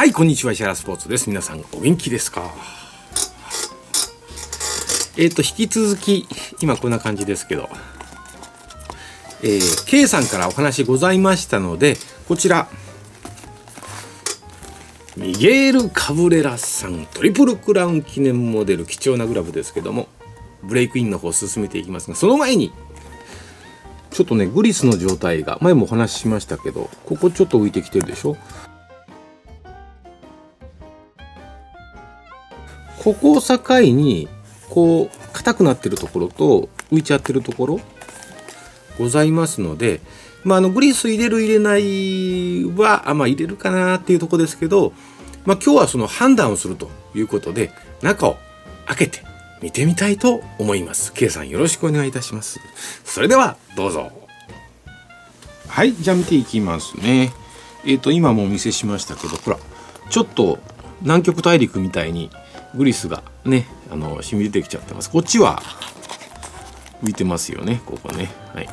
はい、こんにちは、石原スポーツです。皆さん、お元気ですか？えっ、と、引き続き、今こんな感じですけど、えー、K さんからお話ございましたので、こちら、ミゲール・カブレラさんトリプルクラウン記念モデル貴重なグラブですけどもブレイクインの方進めていきますがその前にちょっとねグリスの状態が前もお話ししましたけどここちょっと浮いてきてるでしょ？ここを境にこう硬くなってるところと浮いちゃってるところございますのでまあ、あのグリース入れる入れないはあ、まあ、入れるかなっていうとこですけど、まあ、今日はその判断をするということで中を開けて見てみたいと思います。K さんよろしくお願いいたします。それではどうぞ。はい、じゃあ見ていきますね。えっ、ー、と今もお見せしましたけどほらちょっと南極大陸みたいにグリスがねあの染み出てきちゃってます。こっちは浮いてますよねここね。はい。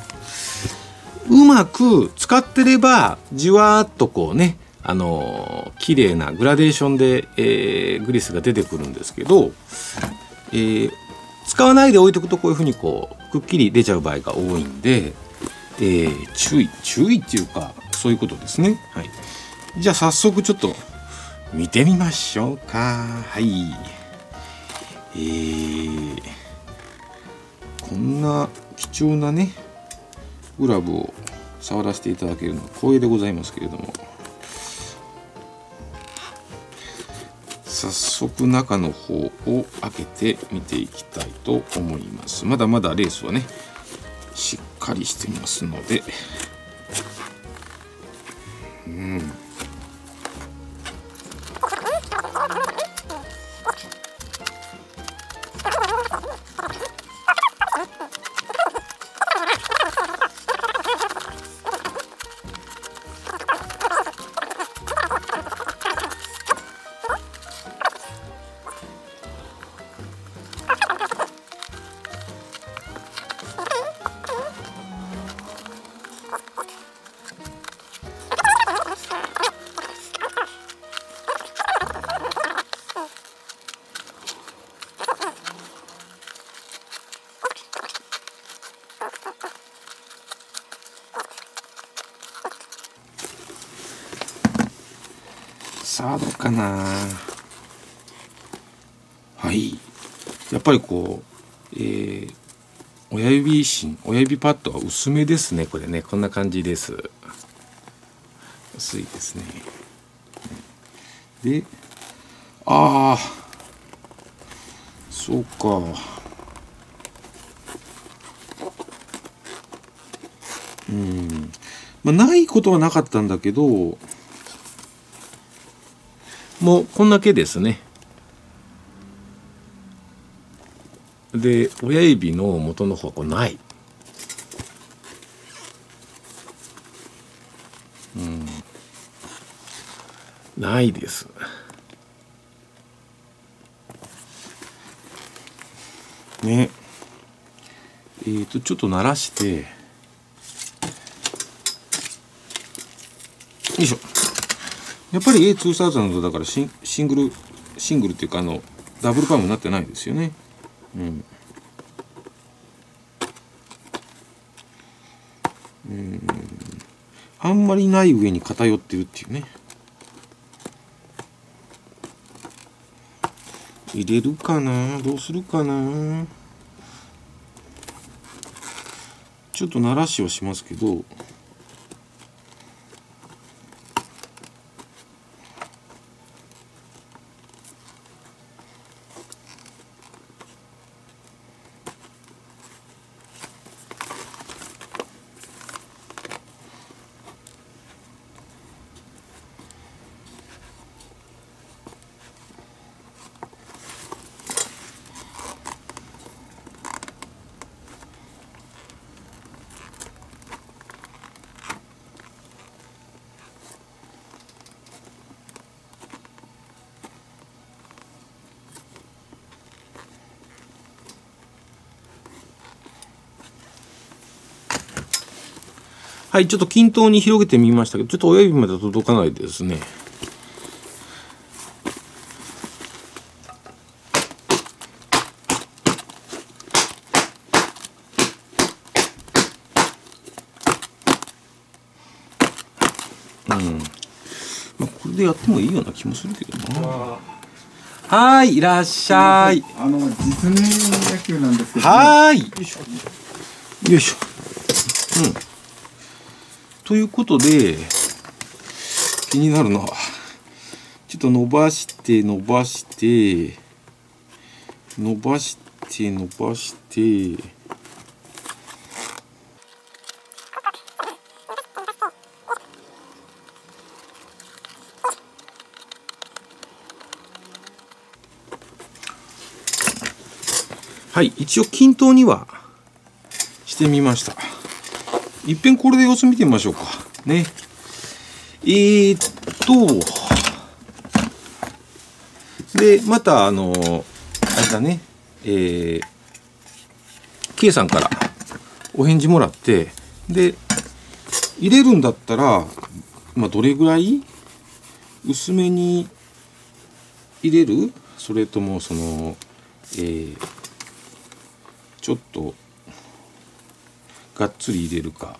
うまく使ってればじわーっとこうねあの綺麗なグラデーションで、えー、グリスが出てくるんですけど、えー、使わないで置いとくとこういうふうにこうくっきり出ちゃう場合が多いんで、えー、注意注意っていうかそういうことですね。はい、じゃあ早速ちょっと見てみましょうか。はい。えー、こんな貴重なねグラブを触らせていただけるのは光栄でございますけれども早速中の方を開けて見ていきたいと思いますまだまだレースはねしっかりしてますのでうんさあどうかな。はい。やっぱりこうえー、親指芯親指パッドは薄めですね。これね。こんな感じです。薄いですね。でああそうか。うん。まあないことはなかったんだけどもうこんだけですね。で親指の元の方はこれない。うん。ないです。ね。えー、とちょっと鳴らして。よいしょ。やっぱり A2000 だからシンシングルシングルっていうかあのダブルパームになってないですよね。うん。うん。あんまりない上に偏ってるっていうね。入れるかな？どうするかな？ちょっと鳴らしはしますけど。はい、ちょっと均等に広げてみましたけど、ちょっと親指まで届かないですね。うん。まあ、これでやってもいいような気もするけどな。はい、いらっしゃい。あの、実名野球なんですけど、ね、はい。よいしょ。よいしょ。うん。ということで気になるのはちょっと伸ばして伸ばして伸ばして伸ばして。はい一応均等にはしてみました。いっぺんこれで様子見てみましょうか。ね。えー、っと。でまたあのあれだね。えー、K さんからお返事もらってで入れるんだったら、まあ、どれぐらい？薄めに入れる？それともそのえー、ちょっとがっつり入れるか、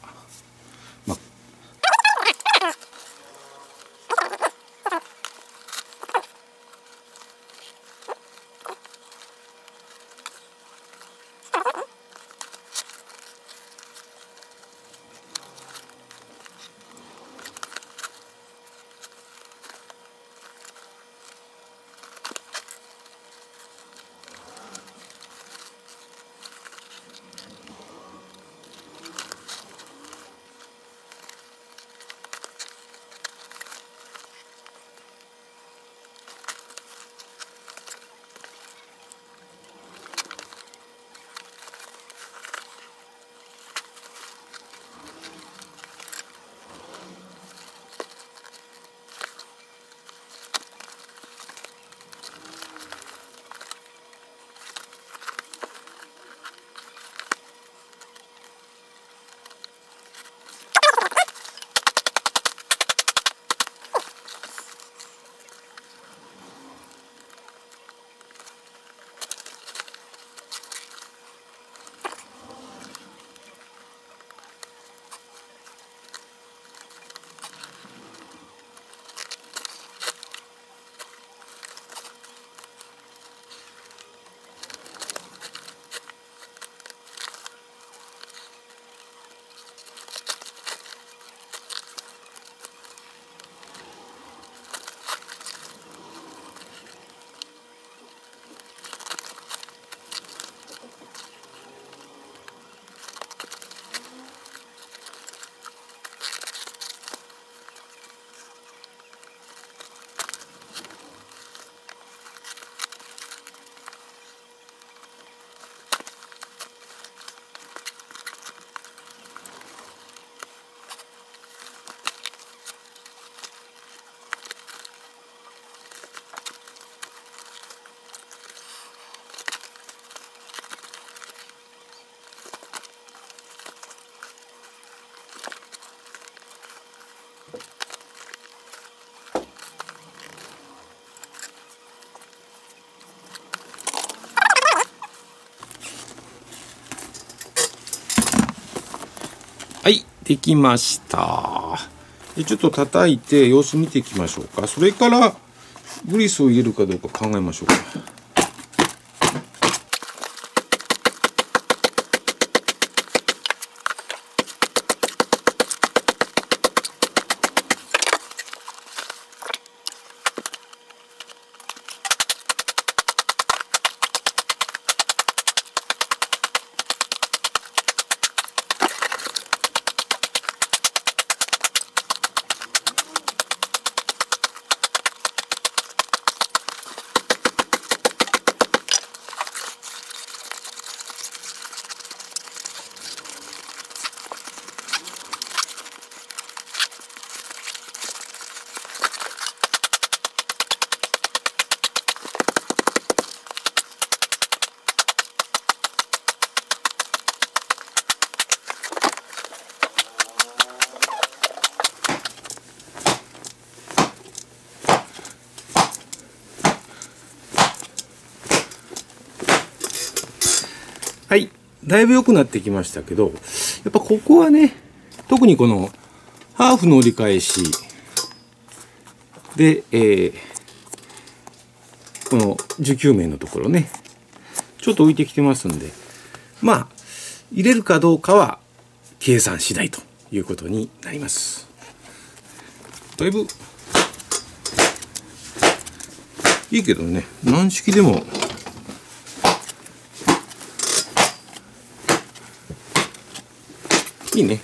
できました。でちょっと叩いて様子見ていきましょうか。それからグリスを入れるかどうか考えましょうか。はい。だいぶ良くなってきましたけど、やっぱここはね、特にこのハーフの折り返し、で、えーこの受給面のところね。ちょっと置いてきてますんで。まあ入れるかどうかは計算次第ということになります。だいぶいいけどね。軟式でもいいね。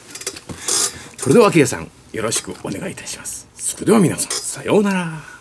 それではケイさんよろしくお願いいたします。それでは皆さんさようなら。